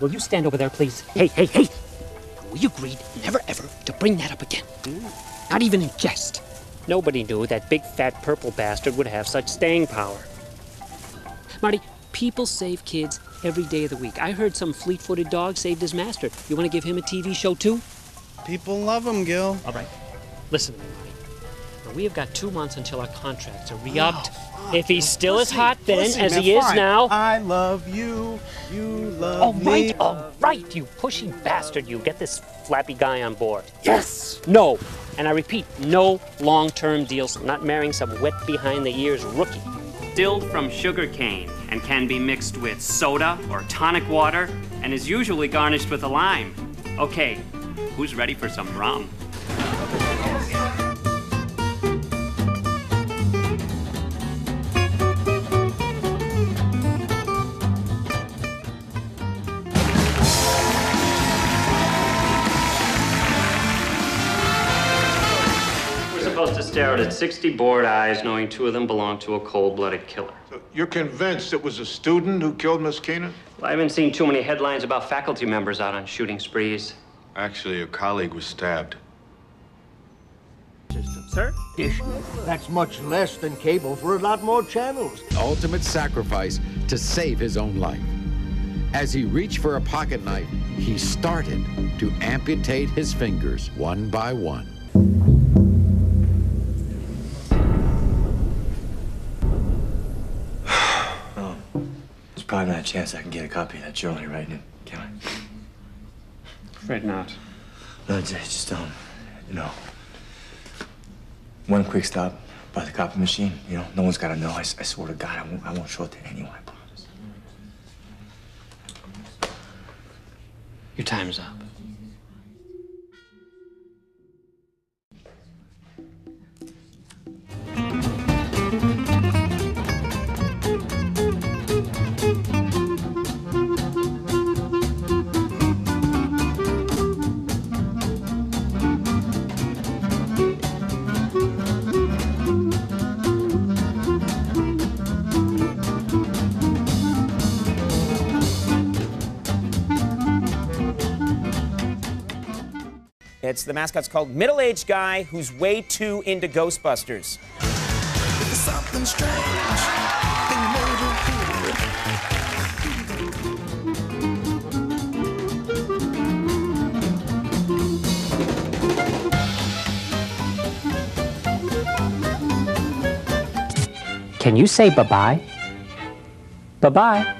Will you stand over there, please? Hey, hey, hey! We agreed never ever to bring that up again. Not even in jest. Nobody knew that big fat purple bastard would have such staying power. Marty, people save kids every day of the week. I heard some fleet footed dog saved his master. You want to give him a TV show too? People love him, Gil. All right. Listen to me, Marty. Now, we have got two months until our contracts are re upped. Oh, if he's still as hot then Pussy, as man, he is fine. now. I love you. You love All me. right, all right, you pushy bastard, you. Get this flappy guy on board. Yes. No. And I repeat, no long term deals. I'm not marrying some wet behind the ears rookie. Distilled from sugar cane and can be mixed with soda or tonic water and is usually garnished with a lime. Okay, who's ready for some rum? Supposed to stare at 60 bored eyes, knowing two of them belong to a cold blooded killer. So you're convinced it was a student who killed Miss Keenan? Well, I haven't seen too many headlines about faculty members out on shooting sprees. Actually, a colleague was stabbed. Sir? Dish. That's much less than cable for a lot more channels. ultimate sacrifice to save his own life. As he reached for a pocket knife, he started to amputate his fingers one by one. Probably not a chance I can get a copy of that journal you're writing, can I? Afraid not. No, just, just um, you know, one quick stop by the copy machine. You know, no one's got to know. I, I, swear to God, I won't, I won't show it to anyone. I promise. Your time's up. It's the mascot's called Middle Aged Guy Who's Way Too Into Ghostbusters. Can you say bye bye? Bye bye.